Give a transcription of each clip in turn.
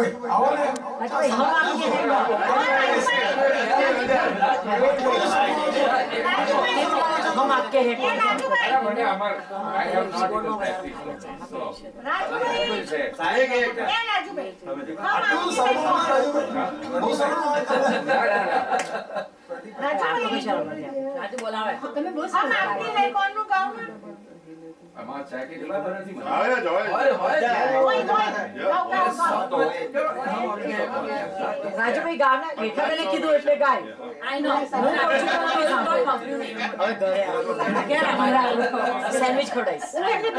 आओ ना राजूभाई हम आपके हैं हम आपके हैं But Amar, I have not even practiced. So, I will say. આટલું સારું ના રાજુભાઈ બહુ સારું ના, ના, ના. રાજુ બોલાવે તમે બહુ સારું આમાં ચાકી ખબર નથી મને. આવે જ હોય હોય, હોય જ. રાજુભાઈ ગાના રેખાબેને કીધું એટલે ગાય આઈ નો હું કહું છું તો નથી સાંભળ્યું. હવે ઘરે આવો. ક્યારે અમારા સેન્ડવિચ ખવડાવીશ સેન્ડવિચ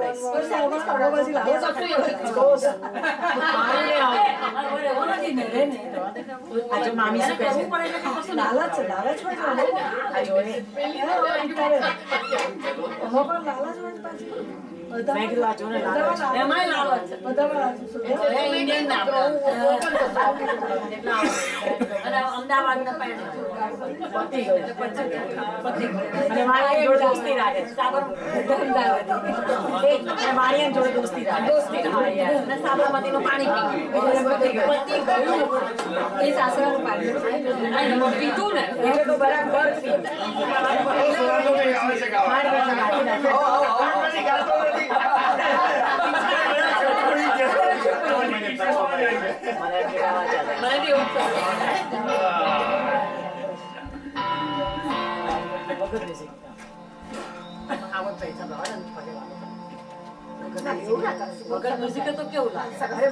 ખવડાવીશ પાણી લઈ આવો. આજે મામી શું કહે છે લાલચ લાલચ હોય આ જોડે મેં કીધું આ જોડે લાગે છે. એમાંય લાલચ બધા ઇન્ડિયન ના અને અમદાવાદ ના પતી ગયું. અને મારી જોડે દોસ્તી રાખે છે. અને મારી જોડે દોસ્તી રાખે દોસ્તી સાબરમતી નું પાણી પી પતી ગયું એ સાસરાનું પાણી પીધું ને એટલે તો બરાબર પી. Mana dia WhatsApp? Bagus basic. आवड पैसा वगैरे म्युझिक तो केवढा सगळे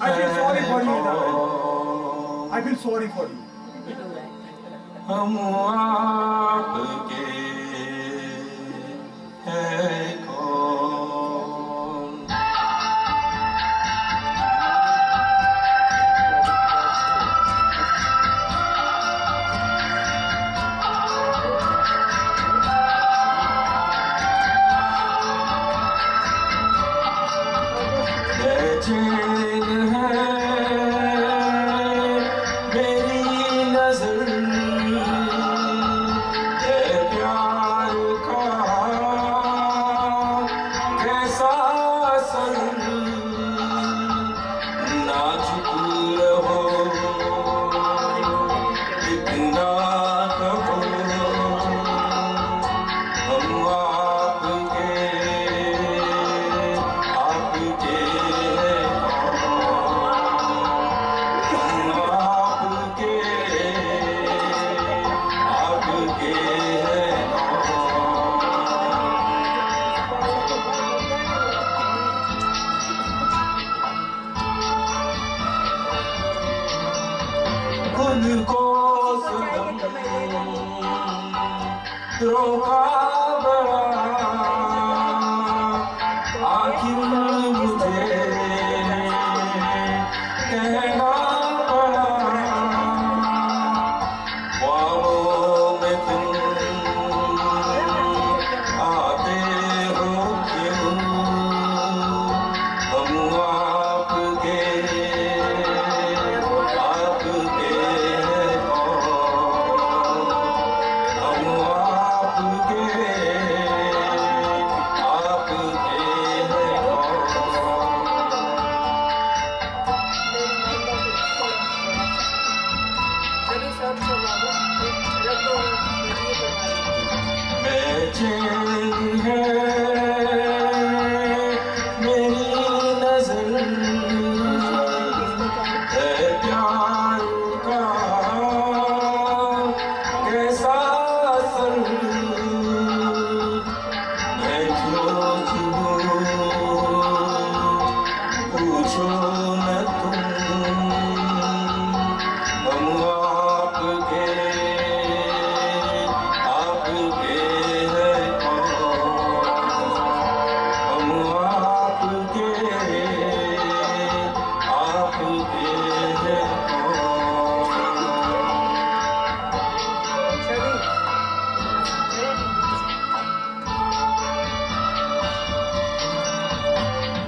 I feel sorry for you darling. I feel sorry for you हम आपके हैं बेचैन है Gönül kosudum Droga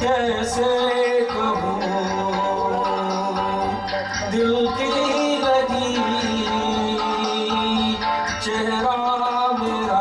कैसे कहूँ दिल की लगी चेहरा मेरा